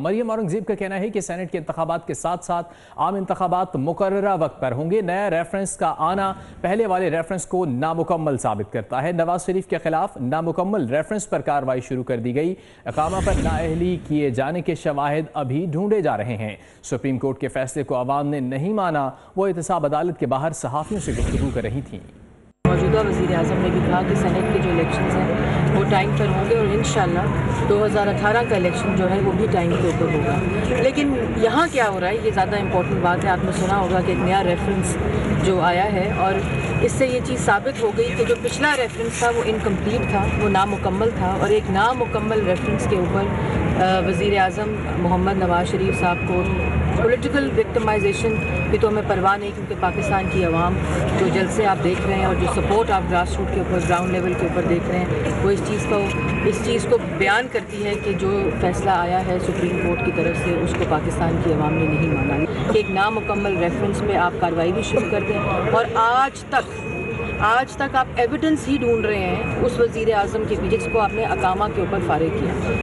مریم اورنگزیب کا کہنا ہے کہ سینٹ کے انتخابات کے ساتھ ساتھ عام انتخابات مقررہ وقت پر ہوں گے۔ نیا ریفرنس کا آنا پہلے والے ریفرنس کو نامکمل ثابت کرتا ہے۔ نواز شریف کے خلاف نامکمل ریفرنس پر کاروائی شروع کر دی گئی۔ اقامہ پر نااہلی کیے جانے کے شواہد ابھی ڈھونڈے جا رہے ہیں۔ سپریم کورٹ کے فیصلے کو عوام نے نہیں مانا، وہ احتساب عدالت کے باہر صحافیوں سے گفتگو کر رہی تھیں۔ موجودہ وزیر اعظم نے بھی کہا کہ سینٹ کے جو الیکشنز ہیں ٹائم پر ہوں گے اور انشاءاللہ دو ہزار اٹھارہ کا الیکشن جو ہے وہ بھی ٹائم کے اوپر ہوگا۔ لیکن یہاں کیا ہو رہا ہے؟ یہ زیادہ امپورٹنٹ بات ہے۔ آپ نے سنا ہوگا کہ ایک نیا ریفرنس جو آیا ہے اور اس سے یہ چیز ثابت ہو گئی کہ جو پچھلا ریفرنس تھا وہ انکمپلیٹ تھا، وہ نامکمل تھا اور ایک نامکمل ریفرنس کے اوپر وزیر اعظم محمد نواز شریف صاحب کو پولیٹیکل وکٹمائزیشن کی تو ہمیں پرواہ نہیں کیونکہ پاکستان کی عوام جو جلسے آپ دیکھ رہے ہیں اور جو سپورٹ آپ گراس روٹ کے اوپر گراؤنڈ لیول کے اوپر دیکھ رہے ہیں، وہ اس چیز کو، اس چیز کو بیان کرتی ہے کہ جو فیصلہ آیا ہے سپریم کورٹ کی طرف سے، اس کو پاکستان کی عوام نے نہیں مانا۔ کہ ایک نامکمل ریفرنس پہ آپ کاروائی بھی شروع کر دیں اور آج تک آج تک آپ ایویڈنس ہی ڈھونڈ رہے ہیں، اس وزیر اعظم کے پیچھے جس کو آپ نے اقامہ کے اوپر فارغ کیا۔